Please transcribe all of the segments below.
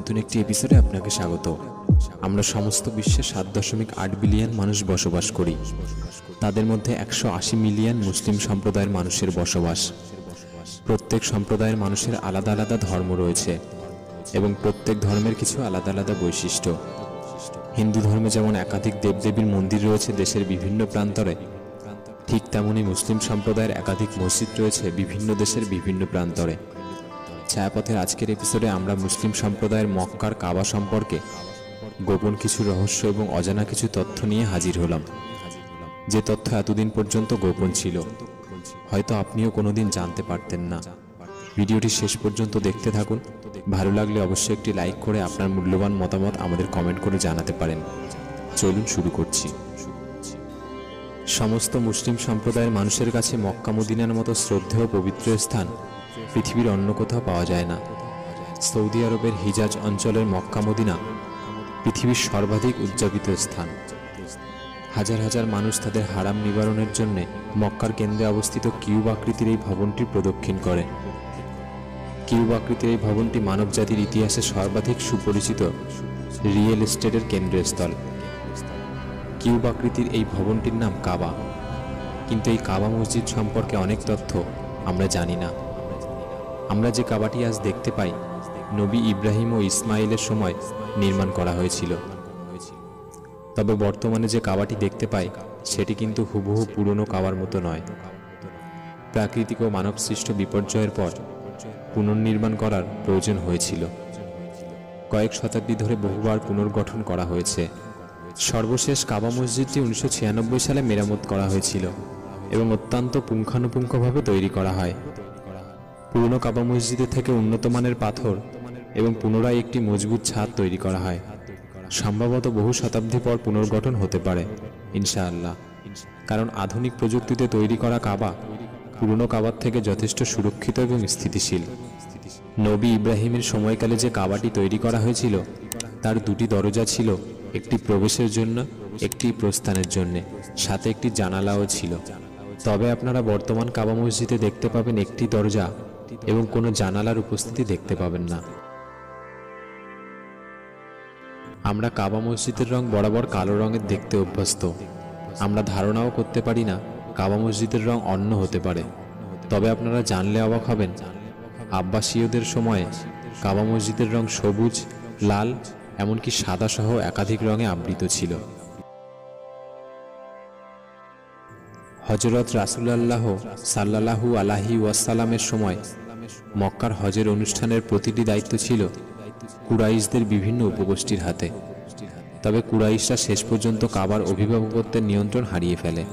নতুন একটি এপিসোডে আপনাকে স্বাগত। আমরা সমস্ত বিশ্বে সাত দশমিক আট বিলিয়ন মানুষ বসবাস করি। তাদের মধ্যে একশো আশি মিলিয়ন মুসলিম সম্প্রদায়ের মানুষের বসবাস। প্রত্যেক সম্প্রদায়ের মানুষের আলাদা আলাদা ধর্ম রয়েছে এবং প্রত্যেক ধর্মের কিছু আলাদা আলাদা বৈশিষ্ট্য। হিন্দু ধর্মে যেমন একাধিক দেবদেবীর মন্দির রয়েছে দেশের বিভিন্ন প্রান্তরে, ঠিক তেমনি মুসলিম সম্প্রদায়ের একাধিক মসজিদ রয়েছে বিভিন্ন দেশের বিভিন্ন প্রান্তরে। ছায়াপথের আজকের এপিসোডে আমরা মুসলিম সম্প্রদায়ের মক্কার কাবা সম্পর্কে গোপন কিছু রহস্য এবং অজানা কিছু তথ্য নিয়ে হাজির হলাম। যে তথ্য এতদিন পর্যন্ত গোপন ছিল, হয়তো আপনিও কোনোদিন জানতে পারতেন না। ভিডিওটি শেষ পর্যন্ত দেখতে থাকুন। ভালো লাগলে অবশ্যই একটি লাইক করে আপনার মূল্যবান মতামত আমাদের কমেন্ট করে জানাতে পারেন। চলুন শুরু করছি। সমস্ত মুসলিম সম্প্রদায়ের মানুষের কাছে মক্কা মতো শ্রদ্ধেয় পবিত্র স্থান পৃথিবীর অন্য কোথাও পাওয়া যায় না। সৌদি আরবের হিজাজ অঞ্চলের মক্কা মদিনা পৃথিবীর সর্বাধিক উদযাপিত স্থান। হাজার হাজার মানুষ তাদের হারাম নিবারণের জন্য মক্কার কেন্দ্রে অবস্থিত কিউব আকৃতির এই ভবনটি প্রদক্ষিণ করে। কিউব আকৃতির এই ভবনটি মানবজাতির ইতিহাসে সর্বাধিক সুপরিচিত রিয়েল এস্টেটের কেন্দ্রস্থল। কিউব আকৃতির এই ভবনটির নাম কাবা। কিন্তু এই কাবা মসজিদ সম্পর্কে অনেক তথ্য আমরা জানি না। আমরা যে কাবাটি আজ দেখতে পাই, নবী ইব্রাহিম ও ইসমাইলের সময় নির্মাণ করা হয়েছিল। তবে বর্তমানে যে কাবাটি দেখতে পাই, সেটি কিন্তু হুবহু পুরনো কাবার মতো নয়। প্রাকৃতিক ও মানব সৃষ্ট বিপর্যয়ের পর পুনর্নির্মাণ করার প্রয়োজন হয়েছিল। কয়েক শতাব্দী ধরে বহুবার পুনর্গঠন করা হয়েছে। সর্বশেষ কাবা মসজিদটি উনিশশো ছিয়ানব্বই সালে মেরামত করা হয়েছিল এবং অত্যন্ত পুঙ্খানুপুঙ্খভাবে তৈরি করা হয়। পুরনো কাবা মসজিদের থেকে উন্নত মানের পাথর এবং পুনরায় একটি মজবুত ছাদ তৈরি করা হয়। সম্ভবত বহু শতাব্দী পর পুনর্গঠন হতে পারে, ইনশাআল্লাহ। কারণ আধুনিক প্রযুক্তিতে তৈরি করা কাবা পুরনো কাবার থেকে যথেষ্ট সুরক্ষিত এবং স্থিতিশীল। নবী ইব্রাহিমের সময়কালে যে কাবাটি তৈরি করা হয়েছিল, তার দুটি দরজা ছিল, একটি প্রবেশের জন্য, একটি প্রস্থানের জন্য, সাথে একটি জানালাও ছিল। তবে আপনারা বর্তমান কাবা মসজিদে দেখতে পাবেন একটি দরজা এবং কোনো জানালার উপস্থিতি দেখতে পাবেন না। আমরা কাবা মসজিদের রং বরাবর কালো রঙের দেখতে অভ্যস্ত। আমরা ধারণাও করতে পারি না কাবা মসজিদের রং অন্য হতে পারে। তবে আপনারা জানলে অবাক হবেন আব্বাসীয়দের সময়ে কাবা মসজিদের রং সবুজ লাল এমনকি সাদা সহ একাধিক রঙে আবৃত ছিল। হজরত রাসুলাল্লাহ সাল্লাল্লাহু আলাহি ওয়াসাল্লামের সময় মক্কার হজের অনুষ্ঠানের প্রতিটি দায়িত্ব ছিল কুরাইশদের বিভিন্ন উপগোষ্ঠীর হাতে। তবে কুরাইশরা শেষ পর্যন্ত কাবার অভিভাবকত্বের নিয়ন্ত্রণ হারিয়ে ফেলে।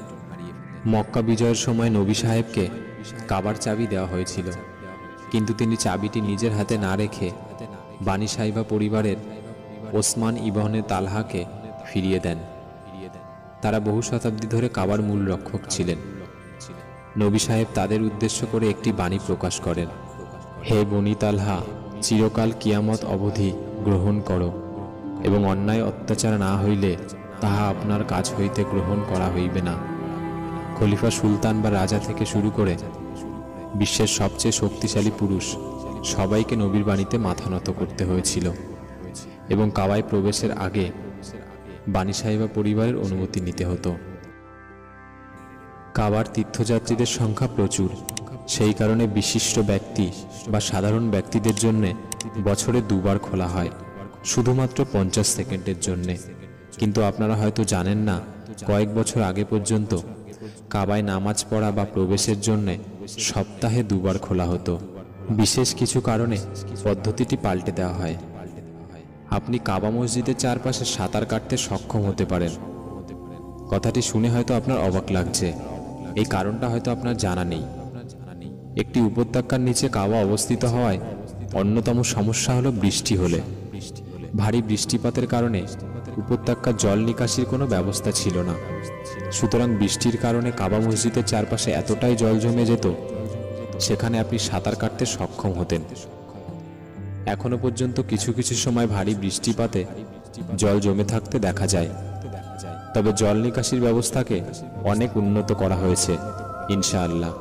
মক্কা বিজয়ের সময় নবী সাহেবকে কাবার চাবি দেওয়া হয়েছিল। কিন্তু তিনি চাবিটি নিজের হাতে না রেখে বানি সাহিবা পরিবারের ওসমান ইবনে তালহাকে ফিরিয়ে দেন। তারা বহু শতাব্দী ধরে কাবার মূল রক্ষক ছিলেন। নবী সাহেব তাদের উদ্দেশ্য করে একটি বাণী প্রকাশ করেন। হে বনি তালহা, চিরকাল কিয়ামত অবধি গ্রহণ করো এবং অন্যায় অত্যাচার না হইলে তাহা আপনার কাজ হইতে গ্রহণ করা হইবে না। খলিফা সুলতান বা রাজা থেকে শুরু করে বিশ্বের সবচেয়ে শক্তিশালী পুরুষ সবাইকে নবীর বাণীতে মাথা নত করতে হয়েছিল এবং কাবায় প্রবেশের আগে বাণী সাহেবা পরিবারের অনুমতি নিতে হতো। কাবার তীর্থযাত্রীদের সংখ্যা প্রচুর। সেই কারণে বিশিষ্ট ব্যক্তি বা সাধারণ ব্যক্তিদের জন্য বছরে দুবার খোলা হয়, শুধুমাত্র পঞ্চাশ সেকেন্ডের জন্যে। কিন্তু আপনারা হয়তো জানেন না, কয়েক বছর আগে পর্যন্ত কাবায় নামাজ পড়া বা প্রবেশের জন্যে সপ্তাহে দুবার খোলা হতো। বিশেষ কিছু কারণে পদ্ধতিটি পাল্টে দেওয়া হয়। আপনি কাবা মসজিদের চারপাশে সাঁতার কাটতে সক্ষম হতে পারেন। কথাটি শুনে হয়তো আপনার অবাক লাগছে। এই কারণটা হয়তো আপনার জানা নেই। একটি উপত্যকার নিচে কাবা অবস্থিত হওয়ায় অন্যতম সমস্যা হলো বৃষ্টি হলে। ভারী বৃষ্টিপাতের কারণে উপত্যকার জল নিকাশির কোনো ব্যবস্থা ছিল না। সুতরাং বৃষ্টির কারণে কাবা মসজিদের চারপাশে এতটাই জল জমে যেত, সেখানে আপনি সাঁতার কাটতে সক্ষম হতেন। এখনও পর্যন্ত কিছু কিছু সময় ভারী বৃষ্টিপাতে জল জমে থাকতে দেখা যায়। তবে জল নিকাশির ব্যবস্থাকে অনেক উন্নত করা হয়েছে, ইনশাআল্লাহ।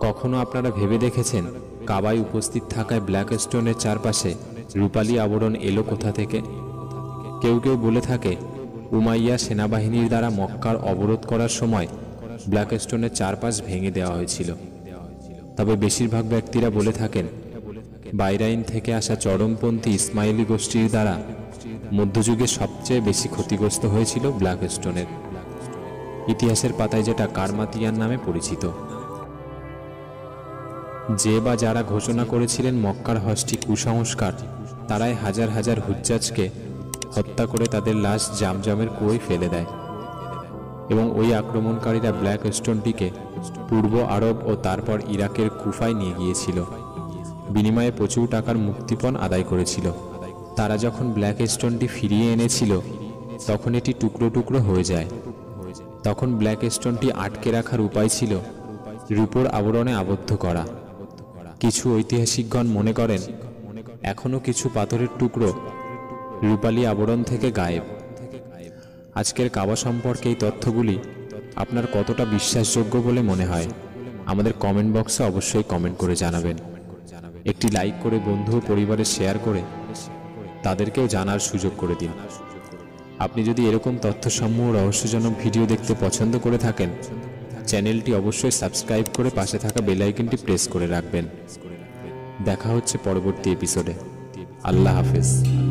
কখনো আপনারা ভেবে দেখেছেন কাবায় উপস্থিত থাকায় ব্ল্যাক স্টোনের চারপাশে রূপালী আবরণ এলো কোথা থেকে? কেউ কেউ বলে থাকে, উমাইয়া সেনাবাহিনীর দ্বারা মক্কার অবরোধ করার সময় ব্ল্যাক স্টোনের চারপাশ ভেঙে দেওয়া হয়েছিল। তবে বেশিরভাগ ব্যক্তিরা বলে থাকেন, বাইরাইন থেকে আসা চরমপন্থী ইসমাইলি গোষ্ঠীর দ্বারা মধ্যযুগে সবচেয়ে বেশি ক্ষতিগ্রস্ত হয়েছিল ব্ল্যাক স্টোনের ইতিহাসের পাতায় যেটা কারমাতিয়ান নামে পরিচিত। যে বা যারা ঘোষণা করেছিলেন মক্কার হজটি কুসংস্কার, তারাই হাজার হাজার হুজ্জাজকে হত্যা করে তাদের লাশ জামজামের কুয়োয় ফেলে দেয়। এবং ওই আক্রমণকারীরা ব্ল্যাক স্টোনটিকে পূর্ব আরব ও তারপর ইরাকের কুফায় নিয়ে গিয়েছিল। বিনিময়ে প্রচুর টাকার মুক্তিপণ আদায় করেছিল। তারা যখন ব্ল্যাক স্টোনটি ফিরিয়ে এনেছিল, তখন এটি টুকরো টুকরো হয়ে যায়। তখন ব্ল্যাক স্টোনটি আটকে রাখার উপায় ছিল রূপোর আবরণে আবদ্ধ করা। কিছু ঐতিহাসিকগণ মনে করেন এখনও কিছু পাথরের টুকরো রূপালী আবরণ থেকে গায়েব। আজকের কাবা সম্পর্কে এই তথ্যগুলি আপনার কতটা বিশ্বাসযোগ্য বলে মনে হয়? আমাদের কমেন্ট বক্সে অবশ্যই কমেন্ট করে জানাবেন। একটি লাইক করে বন্ধু ও পরিবারে শেয়ার করে তাদেরকেও জানার সুযোগ করে দিন। আপনি যদি এরকম তথ্যসমূহ রহস্যজনক ভিডিও দেখতে পছন্দ করে থাকেন চ্যানেলটি অবশ্যই সাবস্ক্রাইব করে পাশে থাকা বেল আইকনটি প্রেস করে রাখবেন। দেখা হচ্ছে পরবর্তী এপিসোডে আল্লাহ হাফেজ।